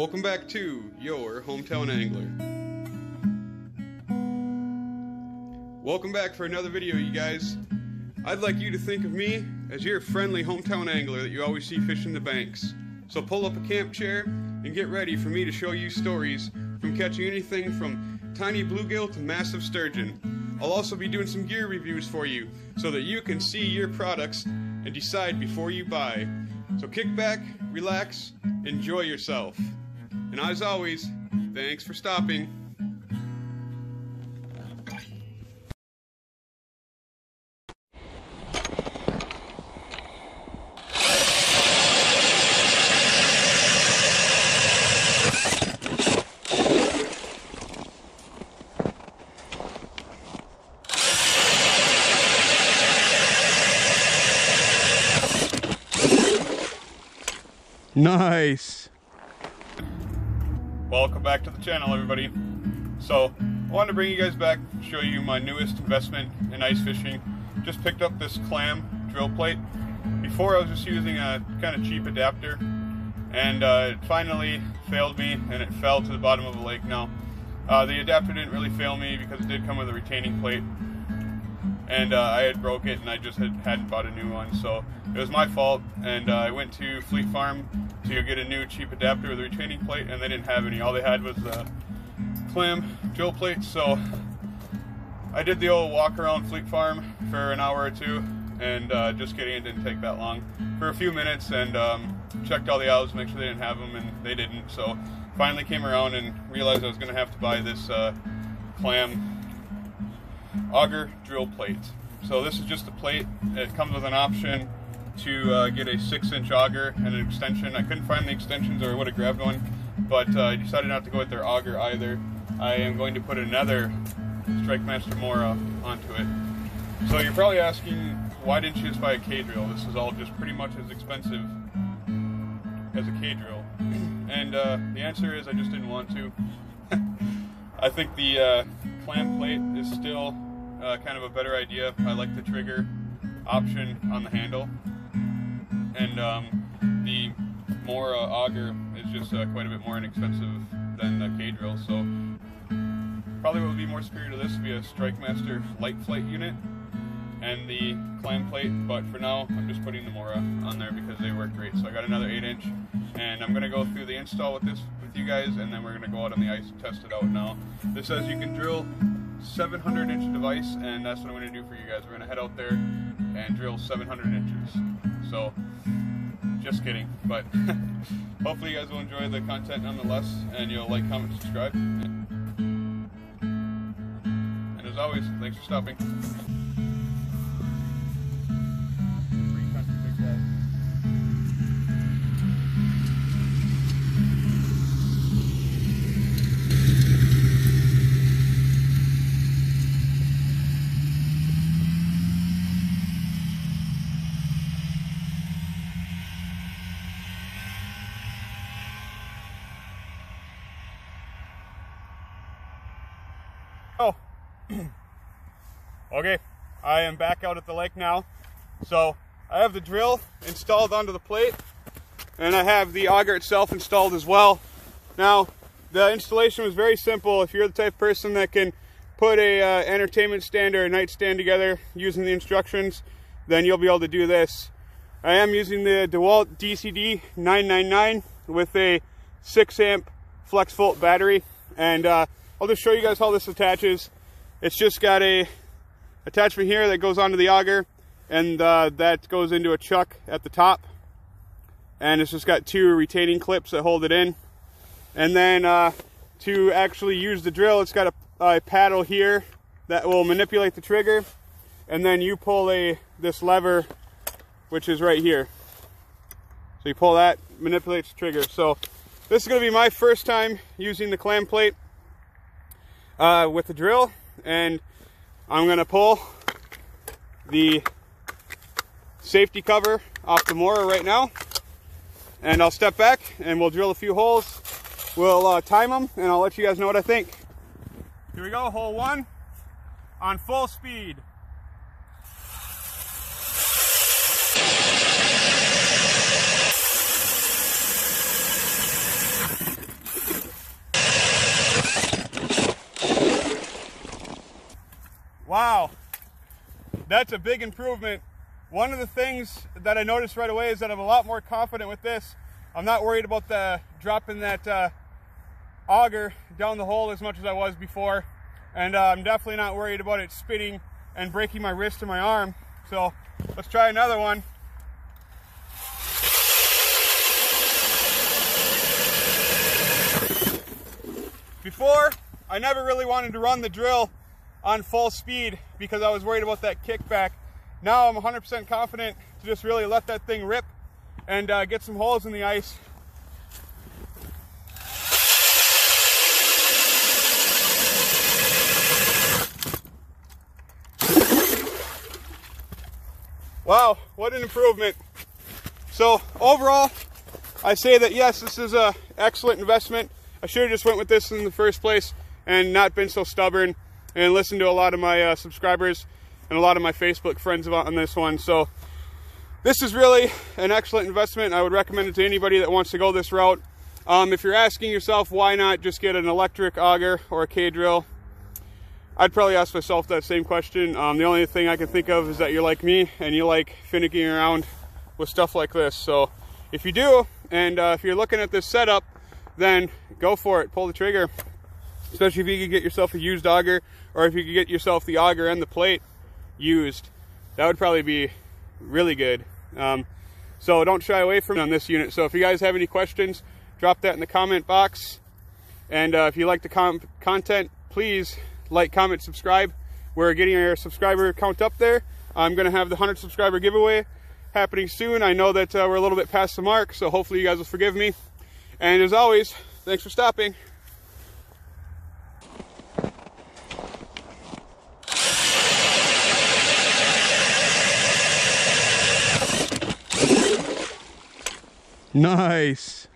Welcome back to your hometown angler. Welcome back for another video, you guys. I'd like you to think of me as your friendly hometown angler that you always see fishing the banks. So pull up a camp chair and get ready for me to show you stories from catching anything from tiny bluegill to massive sturgeon. I'll also be doing some gear reviews for you so that you can see your products and decide before you buy. So kick back, relax, enjoy yourself. And as always, thanks for stopping. Nice. Welcome back to the channel, everybody. So, I wanted to bring you guys back, show you my newest investment in ice fishing. Just picked up this clam drill plate. Before I was just using a kind of cheap adapter, and uh, it finally failed me, and it fell to the bottom of the lake now. Uh, the adapter didn't really fail me because it did come with a retaining plate, and uh, I had broke it and I just had, hadn't bought a new one. So it was my fault. And uh, I went to Fleet Farm to get a new cheap adapter with a retaining plate, and they didn't have any. All they had was the clam drill plate. So I did the old walk around Fleet Farm for an hour or two, and uh, just kidding, it didn't take that long. For a few minutes, and um, checked all the aisles, make sure they didn't have them, and they didn't. So finally came around and realized I was going to have to buy this uh, clam auger drill plate. So this is just a plate. It comes with an option to uh, get a six inch auger and an extension. I couldn't find the extensions or I would have grabbed one, but uh, I decided not to go with their auger either. I am going to put another Strikemaster Mora onto it. So you're probably asking, why didn't you just buy a K-drill? This is all just pretty much as expensive as a K-drill. And uh, the answer is I just didn't want to. I think the uh, clam plate is still uh, kind of a better idea. I like the trigger option on the handle, and um, the Mora auger is just uh, quite a bit more inexpensive than the K drill. So probably what would be more superior to this would be a Strikemaster light flight unit and the clam plate, but for now I'm just putting the Mora on there because they work great. So I got another 8 inch, and I'm going to go through the install with this with you guys, and then we're going to go out on the ice and test it out now. This says you can drill 700 inch device, and that's what I'm going to do for you guys. We're going to head out there and drill 700 inches. So, just kidding, but hopefully you guys will enjoy the content nonetheless, and you'll like, comment, subscribe. And as always, thanks for stopping. Okay. I am back out at the lake now. So I have the drill installed onto the plate and I have the auger itself installed as well. Now, the installation was very simple. If you're the type of person that can put a uh, entertainment stand or a nightstand together using the instructions, then you'll be able to do this. I am using the DeWalt DCD 999 with a 6 amp FlexVolt battery and uh, I'll just show you guys how this attaches. It's just got a attachment here that goes onto the auger and uh, that goes into a chuck at the top. And it's just got two retaining clips that hold it in. And then uh, to actually use the drill, it's got a, a paddle here that will manipulate the trigger. And then you pull a this lever, which is right here. So you pull that, manipulates the trigger. So this is gonna be my first time using the clam plate uh, with the drill and I'm gonna pull the safety cover off the Mora right now and I'll step back and we'll drill a few holes. We'll uh, time them and I'll let you guys know what I think. Here we go hole one on full speed that's a big improvement. One of the things that I noticed right away is that I'm a lot more confident with this. I'm not worried about the dropping that uh, auger down the hole as much as I was before. And uh, I'm definitely not worried about it spitting and breaking my wrist and my arm. So let's try another one. Before, I never really wanted to run the drill on full speed because I was worried about that kickback. Now I'm 100% confident to just really let that thing rip and uh, get some holes in the ice. Wow, what an improvement. So overall, I say that yes, this is a excellent investment. I should have just went with this in the first place and not been so stubborn and listened to a lot of my uh, subscribers and a lot of my Facebook friends on this one. So this is really an excellent investment. I would recommend it to anybody that wants to go this route. Um, if you're asking yourself why not just get an electric auger or a K-drill, I'd probably ask myself that same question. Um, the only thing I can think of is that you're like me and you like finicking around with stuff like this. So if you do, and uh, if you're looking at this setup, then go for it, pull the trigger. Especially if you could get yourself a used auger or if you could get yourself the auger and the plate used. That would probably be really good. Um, so don't shy away from on this unit. So if you guys have any questions, drop that in the comment box. And uh, if you like the content, please like, comment, subscribe. We're getting our subscriber count up there. I'm going to have the 100 subscriber giveaway happening soon. I know that uh, we're a little bit past the mark, so hopefully you guys will forgive me. And as always, thanks for stopping. Nice.